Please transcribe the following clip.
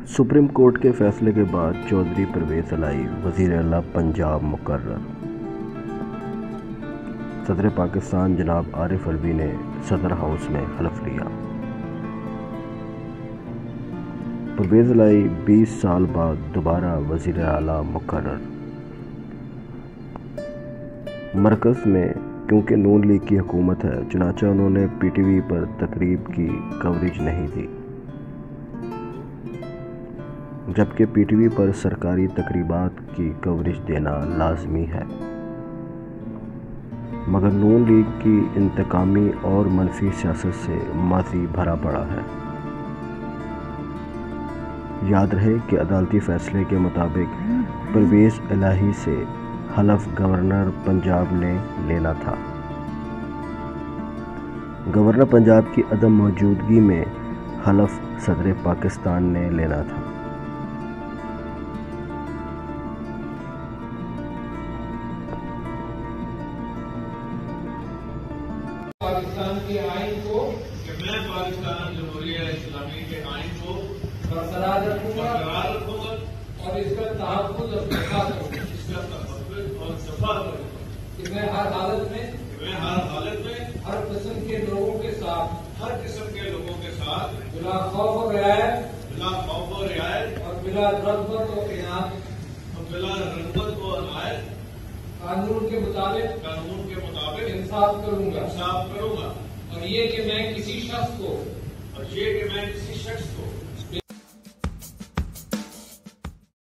Supreme court के फैसले के बाद चौधरी परवेज अलाई वज़ीर अला पंजाब मुकर्र सदर पाकिस्तान जनाब आरिफ अलवी ने सदर हाउस में हलफ लिया। परवेज अलाई 20 साल बाद दोबारा वज़ीर अला मुकर्र मरकज़ में, क्योंकि नून लीग की हुकूमत है, चुनाचा उन्होंने पीटीवी पर तकरीब की कवरेज नहीं दी। जबकि पीटीवी पर सरकारी तकरीबात की कवरेज देना लाजमी है। मगर नून लीग की इंतकामी और मनफी सियासत से माजी भरा पड़ा है। याद रहे कि अदालती फैसले के मुताबिक परवेज़ इलाही से हलफ गवर्नर पंजाब ने लेना था। गवर्नर पंजाब की अदम मौजूदगी में हलफ सदर पाकिस्तान ने लेना था। पाकिस्तान के आइन को कि मैं पाकिस्तान जमहूरिया इस्लामी के आइन को बरकरार रखूँगा बरकरार रखूँगा। और इसका तहफ़ुज़ और दफ़ा करूँगा। इसका तहफ़्फ़ुज़ और दफ़ा करूँगा। कि मैं हर हालत में मैं हर हालत में हर किस्म के लोगों के साथ हर किस्म के लोगों के साथ बिला खौफ और रियायत बिला खौफ और रियायत और बिला रगबत और इनाम और बिला रगबत और अनायत कानून के मुताबिक कानून इंसाफ करूँगा। इंसाफ करूँगा। और ये कि मैं किसी शख्स को और ये कि मैं किसी शख्स को